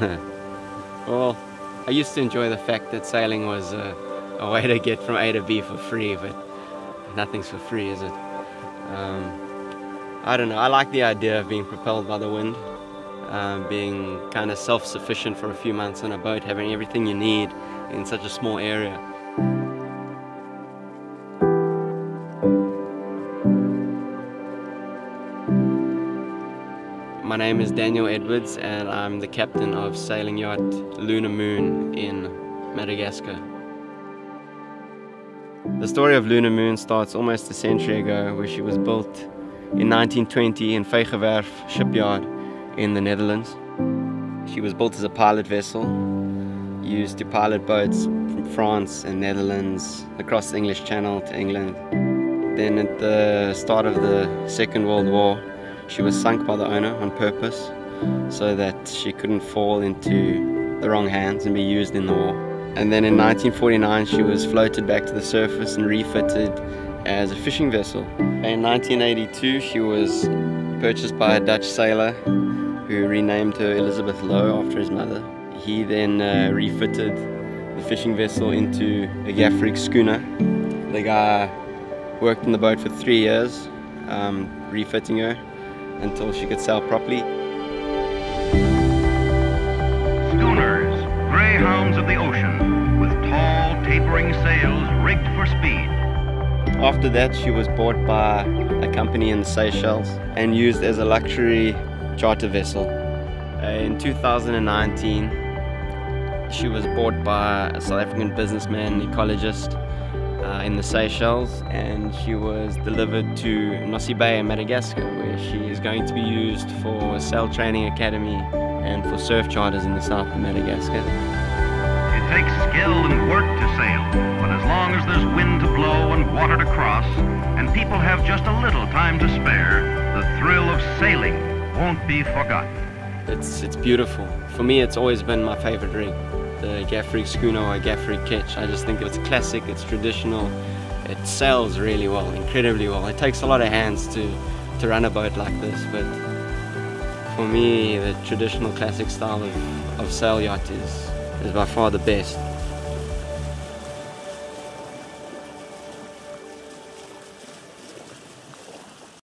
well, I used to enjoy the fact that sailing was a, a, way to get from A to B for free, but nothing's for free, is it? Um, I don't know. I like the idea of being propelled by the wind, um, being kind of self-sufficient for a few months on a boat, having everything you need in such a small area. My name is Daniel Edwards and I'm the captain of sailing yacht Luna Moon in Madagascar. The story of Luna Moon starts almost a century ago where she was built in 1920 in Vijverwerf shipyard in the Netherlands. She was built as a pilot vessel used to pilot boats from France and Netherlands across the English Channel to England. Then at the start of the Second World War she was sunk by the owner on purpose so that she couldn't fall into the wrong hands and be used in the war. And then in 1949 she was floated back to the surface and refitted as a fishing vessel. In 1982 she was purchased by a Dutch sailor who renamed her Elizabeth Lowe after his mother. He then uh, refitted the fishing vessel into a gaff rig schooner. The guy worked in the boat for three years, um, refitting her until she could sail properly. Schooners, greyhounds of the ocean, with tall tapering sails rigged for speed. After that she was bought by a company in the Seychelles and used as a luxury charter vessel. In 2019 she was bought by a South African businessman, ecologist uh, in the Seychelles and she was delivered to Nosy Be in Madagascar where she is going to be used for a sail training academy and for surf charters in the south of Madagascar. It takes skill and work to sail, but as long as there's wind to blow and water to cross, and people have just a little time to spare, the thrill of sailing won't be forgotten. It's, it's beautiful. For me, it's always been my favorite rig the gaff rig schooner or gaff rig ketch. I just think it's classic, it's traditional, it sails really well, incredibly well. It takes a lot of hands to, to run a boat like this, but for me, the traditional classic style of, of sail yacht is, is by far the best.